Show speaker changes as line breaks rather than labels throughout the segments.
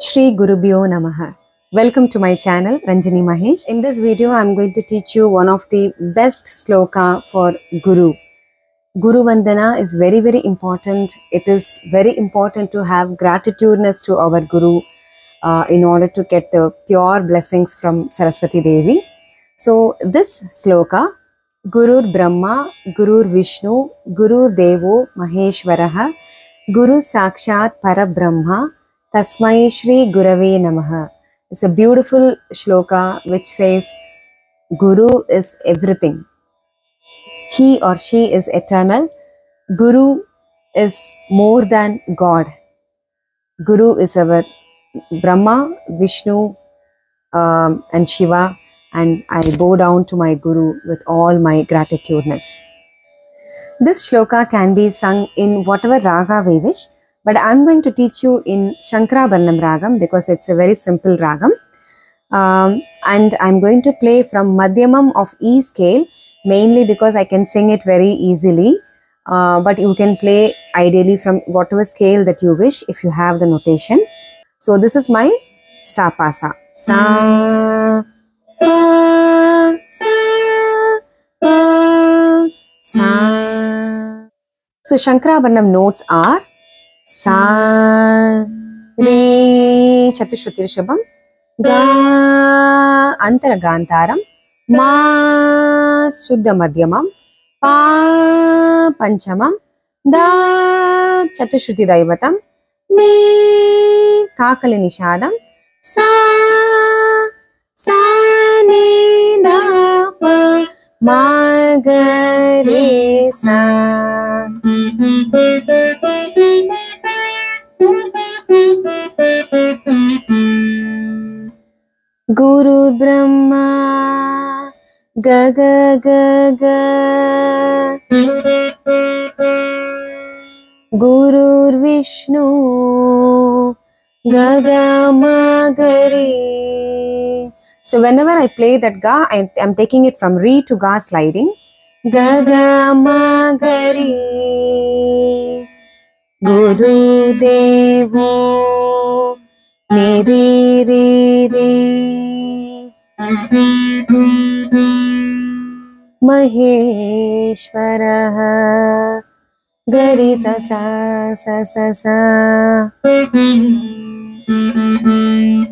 Shri Gurubhyo Namaha. Welcome to my channel Ranjani Mahesh. In this video, I'm going to teach you one of the best sloka for Guru. Guru Vandana is very, very important. It is very important to have gratitudeness to our Guru uh, in order to get the pure blessings from Saraswati Devi. So, this sloka, Gurur Brahma, Gurur Vishnu, Gurur Devo Maheshwaraha, Guru Sakshat Parabrahma, Tasmai Shri Gurave Namaha. It's a beautiful shloka which says, Guru is everything. He or she is eternal. Guru is more than God. Guru is our Brahma, Vishnu, um, and Shiva, and I bow down to my Guru with all my gratitudeness. This shloka can be sung in whatever raga we wish, but I'm going to teach you in Shankarabharanam ragam because it's a very simple ragam. Um, and I'm going to play from Madhyamam of E scale mainly because I can sing it very easily. Uh, but you can play ideally from whatever scale that you wish if you have the notation. So this is my sa pa sa. Sa pa sa pa sa. So Shankarabharanam notes are sa re chatushruti rishabham ga antara gandharam ma shuddha madhyamam pa panchamam da chatushruti daivatam ni kakali nishadam sa sa ni da pa ma ga re ga ga ga ga Gurur Vishnu ga ga ma ga re So whenever I play that ga, I am taking it from re to ga sliding. Ga ga ma ga re Guru Devo ne re re re Maheshwar. गरी ससा ससा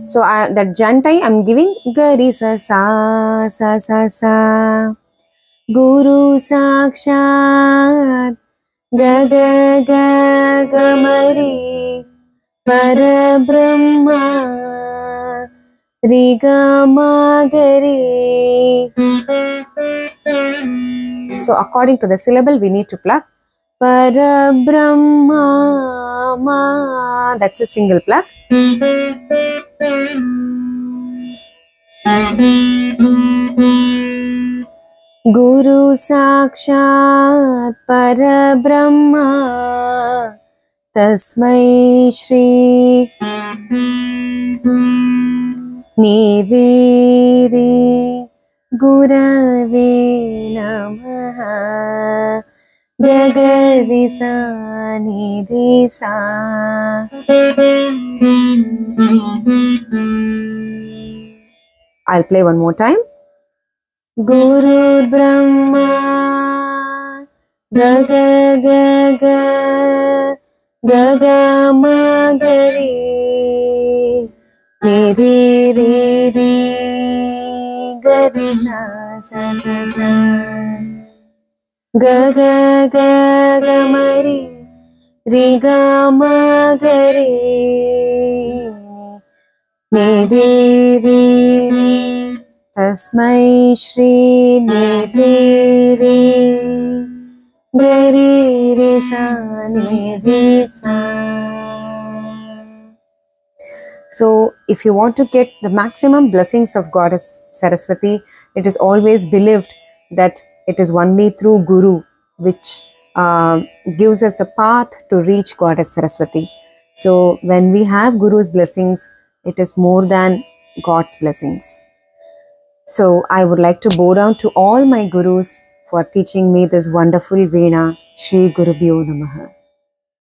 so that जंट aim giving गरी ससा ससा गुरु साक्षात गग ग गमरी पर ब्रह्म रि गरी So, according to the syllable, we need to pluck Parabrahma. Ma. That's a single pluck. Guru Sakshat Parabrahma Tasmai Shri Niriri Gurave Namaha Gagadisa Nirisa I'll play one more time. Guru Brahma Gaga Gaga Gaga Magari ग रे सा सा सा ग ग ग म रे रे ग म ग रे ने रे रे रे तस्मै श्री ने रे रे ग रि रे सा ने रे सा So, if you want to get the maximum blessings of Goddess Saraswati, it is always believed that it is only through Guru which uh, gives us the path to reach Goddess Saraswati. So, when we have Guru's blessings, it is more than God's blessings. So I would like to bow down to all my gurus for teaching me this wonderful Veena, Shri Gurubhyo Namaha.